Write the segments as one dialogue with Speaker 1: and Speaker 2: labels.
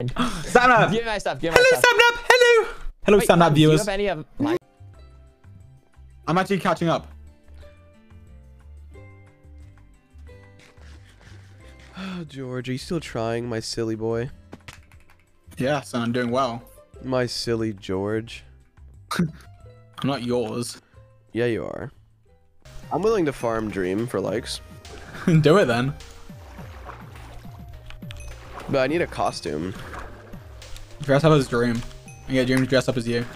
Speaker 1: Stand up.
Speaker 2: Give me my stuff. Give me my
Speaker 1: Hello,
Speaker 2: stuff.
Speaker 1: stand up. Hello. Hello,
Speaker 2: Wait,
Speaker 1: stand up
Speaker 2: do you
Speaker 1: viewers.
Speaker 2: have any of my?
Speaker 1: I'm actually catching up.
Speaker 3: Oh, George, are you still trying, my silly boy?
Speaker 1: Yeah, so I'm doing well.
Speaker 3: My silly George.
Speaker 1: I'm not yours.
Speaker 3: Yeah, you are. I'm willing to farm Dream for likes,
Speaker 1: Do it then.
Speaker 3: But I need a costume.
Speaker 1: Dress up as Dream. And get Dream to dress up as you.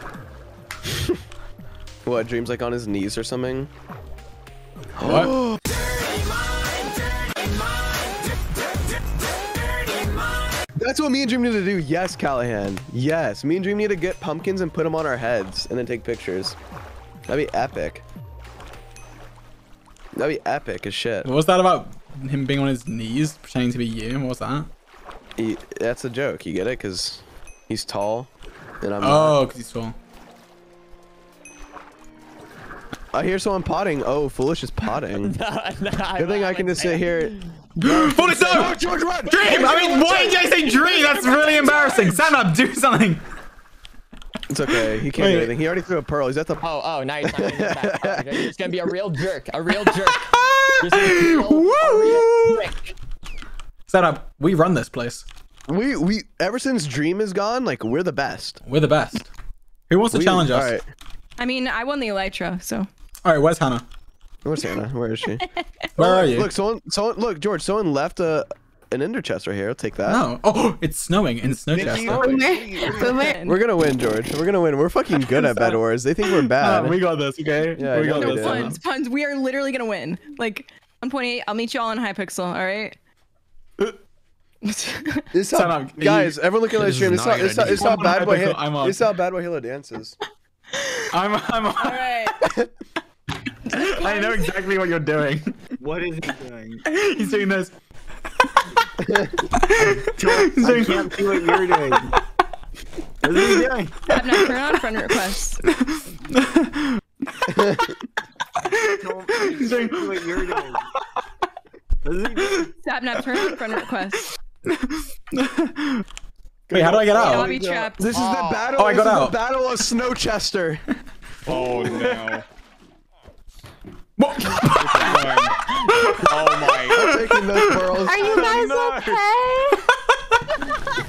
Speaker 3: What, Dream's like on his knees or something?
Speaker 1: What?
Speaker 3: That's what me and Dream need to do. Yes, Callahan. Yes, me and Dream need to get pumpkins and put them on our heads and then take pictures. That'd be epic. That'd be epic as shit.
Speaker 1: What was that about him being on his knees, pretending to be you? What was that?
Speaker 3: He, that's a joke. You get it? Because he's tall and I'm
Speaker 1: Oh, because he's tall.
Speaker 3: I hear someone potting. Oh, Foolish is potting. Good thing I can just sit here.
Speaker 1: Fully so!
Speaker 3: Oh, George, run!
Speaker 1: Dream! I mean, why did I say Dream? That's really embarrassing. Stand up, do something.
Speaker 3: It's okay. He can't
Speaker 1: Wait.
Speaker 3: do anything. He already threw a pearl. He's at the.
Speaker 2: Oh, oh, now he's gonna back. Oh, It's gonna be a real jerk. A real jerk. Just a real, a real
Speaker 1: Woo!
Speaker 2: Prick.
Speaker 1: Stand up. We run this place.
Speaker 3: We we ever since Dream is gone, like we're the best.
Speaker 1: We're the best. Who wants to
Speaker 3: We-
Speaker 1: challenge us?
Speaker 3: All right.
Speaker 4: I mean, I won the Elytra, so.
Speaker 1: All right, where's Hannah?
Speaker 3: Where's Hannah? Where is she?
Speaker 1: Where are you?
Speaker 3: Look, someone, someone, look, George. Someone left a an ender chest right here. I'll take that.
Speaker 1: No. Oh, it's snowing in Snowchester.
Speaker 4: Boomer.
Speaker 3: We're gonna win, George. We're gonna win. We're fucking good at Bed Wars. They think we're bad.
Speaker 1: Uh, we got this, okay?
Speaker 3: Yeah,
Speaker 1: we got
Speaker 3: know we
Speaker 1: this.
Speaker 4: Punz, Punz. We are literally gonna win. Like 1.8. I'll meet you all in Hypixel. All right.
Speaker 3: This
Speaker 1: Stand
Speaker 3: how,
Speaker 1: up. You-
Speaker 3: guys, everyone look at this
Speaker 5: This
Speaker 3: stream.
Speaker 5: is
Speaker 3: This
Speaker 5: not
Speaker 3: how,
Speaker 5: a
Speaker 3: this
Speaker 5: good
Speaker 3: how, this
Speaker 1: idea.
Speaker 3: how bad boy
Speaker 1: I'm
Speaker 3: Halo.
Speaker 1: on.
Speaker 3: This how BadBoyHalo dances.
Speaker 1: I'm, I'm,
Speaker 4: all right.
Speaker 1: I know exactly what you're doing.
Speaker 5: What is he doing?
Speaker 1: He's doing this.
Speaker 5: George,
Speaker 1: He's
Speaker 5: I can't see what you're doing. What is he doing?
Speaker 4: Have not turn on friend requests.
Speaker 5: Don't
Speaker 1: He's doing.
Speaker 5: see what you're doing. What is he doing?
Speaker 4: Sapnap, turn on friend requests.
Speaker 1: Wait, how do I get
Speaker 4: I'll
Speaker 1: out?
Speaker 4: be trapped.
Speaker 3: This is the battle.
Speaker 1: Oh, I got
Speaker 3: this is
Speaker 1: out.
Speaker 3: the battle of Snowchester.
Speaker 6: Oh no.
Speaker 1: What?
Speaker 6: oh my.
Speaker 3: Taking those pearls.
Speaker 7: Are you guys okay?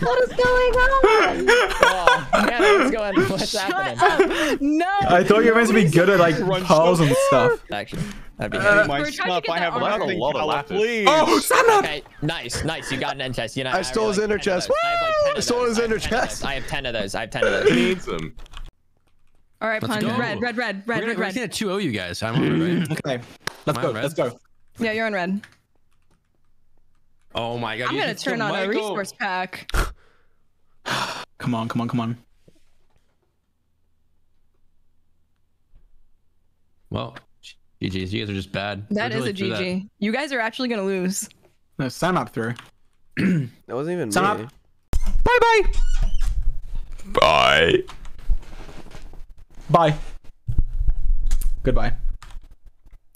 Speaker 7: What is going on?
Speaker 2: Oh, Hannah, what's going on? What's happening?
Speaker 4: No.
Speaker 1: I thought you were meant to be good at like pearls and stuff.
Speaker 2: Actually, that'd be
Speaker 1: Uh.
Speaker 6: My
Speaker 4: trying to
Speaker 6: stuff.
Speaker 4: get
Speaker 6: I have
Speaker 4: armor.
Speaker 6: nothing.
Speaker 5: A lot of
Speaker 6: Calla,
Speaker 5: laughter.
Speaker 6: Please.
Speaker 1: Oh, stand up!
Speaker 2: Okay, nice, nice. You got an end chest. You know,
Speaker 3: I stole
Speaker 2: really
Speaker 3: his
Speaker 2: like
Speaker 3: ender
Speaker 2: 10 of
Speaker 3: chest.
Speaker 2: those. I have like 10
Speaker 3: Stole
Speaker 2: those.
Speaker 3: his
Speaker 2: I have 10 of those.
Speaker 3: chest.
Speaker 2: I have 10 of those. I have 10 of those.
Speaker 5: needs him?
Speaker 4: All right,
Speaker 5: Let's
Speaker 4: Punz.
Speaker 5: go.
Speaker 4: Red, red, red,
Speaker 5: We're
Speaker 4: red,
Speaker 5: gonna,
Speaker 4: red,
Speaker 5: we're gonna 2 you guys. I'm on it, right?
Speaker 1: Okay, let's go. Let's go.
Speaker 4: Yeah, you're in red.
Speaker 5: Oh my god.
Speaker 4: I'm gonna turn on a resource pack.
Speaker 1: Come on, come on, come on.
Speaker 5: Well, GG's. You guys are just bad.
Speaker 4: That is We're a
Speaker 5: really through that.
Speaker 4: GG. You guys are actually gonna lose.
Speaker 1: No, stand up through.
Speaker 3: That wasn't even
Speaker 1: Stand
Speaker 3: me.
Speaker 1: up. Bye bye.
Speaker 6: Bye.
Speaker 1: Bye. Goodbye.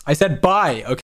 Speaker 1: I said bye. Okay.